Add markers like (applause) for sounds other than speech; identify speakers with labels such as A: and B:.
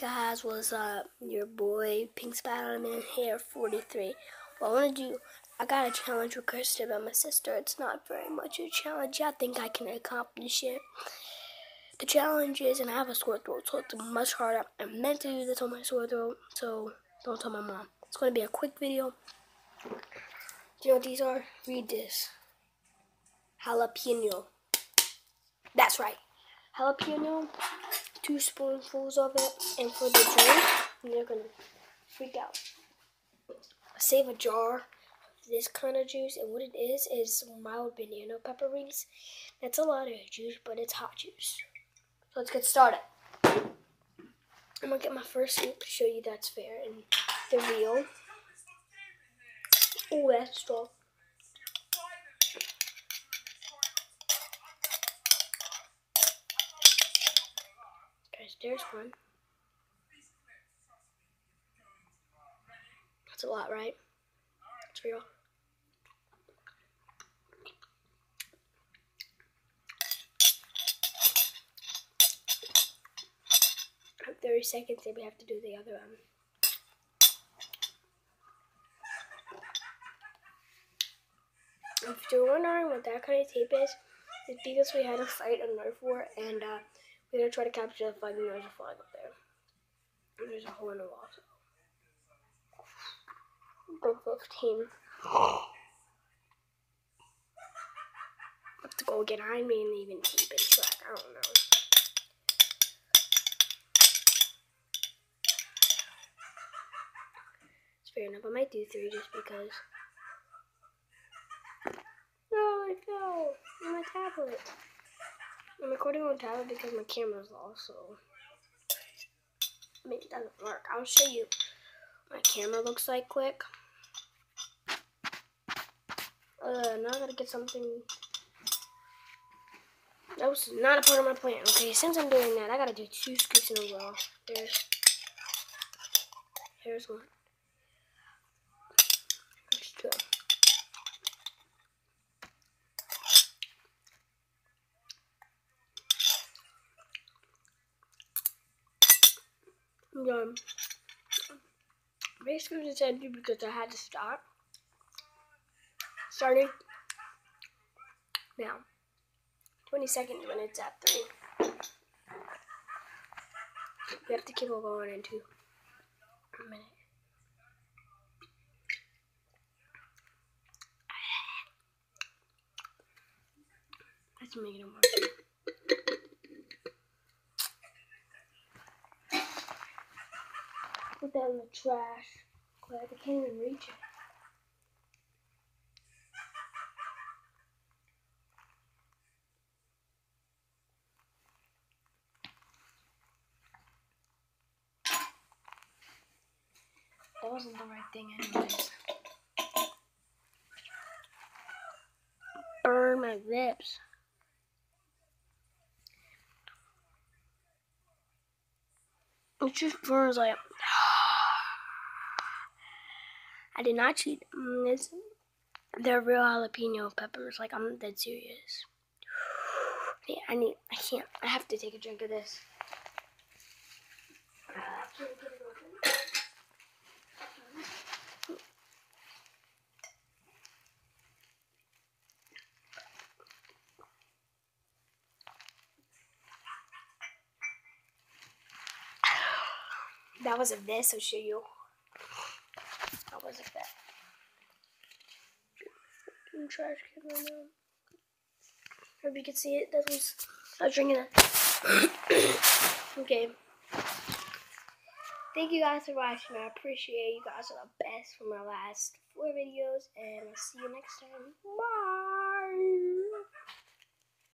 A: guys, what's up? Your boy Pink Spider-Man here, 43. Well, I want to do, I got a challenge requested by my sister. It's not very much a challenge. I think I can accomplish it. The challenge is, and I have a sore throat, so it's much harder. I meant to do this on my sore throat, so don't tell my mom. It's going to be a quick video. Do you know what these are? Read this. Jalapeno. That's right. Jalapeno two spoonfuls of it, and for the drink, you're gonna freak out. Save a jar of this kind of juice, and what it is is mild banana pepper rings. That's a lot of juice, but it's hot juice. So let's get started. I'm gonna get my first scoop to show you that's fair and the real. Oh, that's strong. There's one. That's a lot, right? It's real. At 30 seconds, then we have to do the other one. If you're wondering what that kind of tape is, it's because we had a fight on Nerf War and uh, we're gonna try to capture the flag, and there's a flag up there. And there's a hole in the wall. Go 15. Have to go again. I mean, even keep it. I don't know. It's fair enough. I might do three just because. No, fell my tablet. Recording on tablet because my camera's also. I mean, it doesn't work. I'll show you my camera looks like quick. Uh, now I gotta get something. That was not a part of my plan. Okay, since I'm doing that, I gotta do two scoops in a row. There's, here's one. There's two. Um, basically just ended because I had to stop. Starting now. 20 seconds when it's at 3. We have to keep on going into a minute. Let's make it more. Put that in the trash. Glad I can't even reach it. That wasn't the right thing anyways. Burn my lips. It just burns like I did not cheat. Mm, it's, they're real jalapeno peppers. Like I'm dead serious. (sighs) I need. I can't. I have to take a drink of this. (sighs) That was a this, I'll show you was it that? trash can right now. Hope you can see it. That was I was drinking it. (coughs) okay. Thank you guys for watching. I appreciate you guys are the best for my last four videos, and I'll see you next time. Bye.